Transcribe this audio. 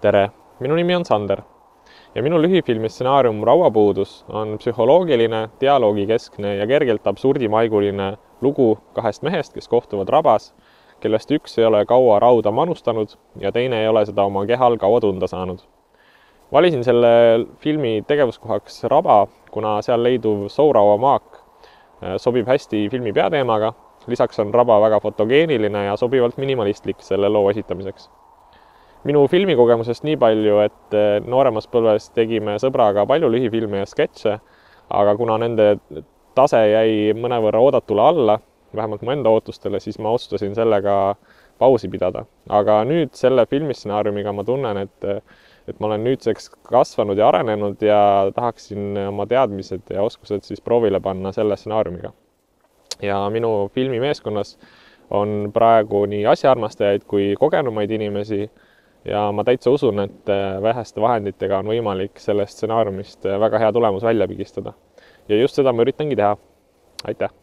tere, minu nimi on Sander. Ja minu lühifilmi stsenaarium Rauapuudus on psühholoogiline, dialoogikeskne ja kergelt absurdimaiguline lugu kahest mehest, kes kohtuvad rabas, kellest üks ei ole kaua rauda manustanud ja teine ei ole seda oma kehal kaua tunda saanud. valisin selle filmi tegevuskohaks raba, kuna seal leiduv sourauamaak äh, sobib hästi filmi peateemaga, lisaks on raba väga fotogeeniline ja sobivalt minimalistlik selle loo esitamiseks minu filmikogemusest nii palju, et eh, nooremas põlves tegime sõbraga palju lühifilme ja sketše, aga kuna nende tase jäi mõnevõrra oodatule alla, vähemalt mu enda ootustele, siis ma otsustasin sellega pausi pidada. aga nüüd selle filmistsenaariumiga ma tunnen, et et ma olen nüüdseks kasvanud ja arenenud ja tahaksin oma teadmised ja oskused siis proovile panna selle stsenaariumiga. ja minu filmimeeskonnas on praegu nii asjaarmastajaid kui kogenumaid inimesi ja ma täitsa usun, et äh, väheste vahenditega on võimalik sellest stsenaariumist äh, väga hea tulemus välja pigistada. ja just seda ma üritangi teha. aitäh!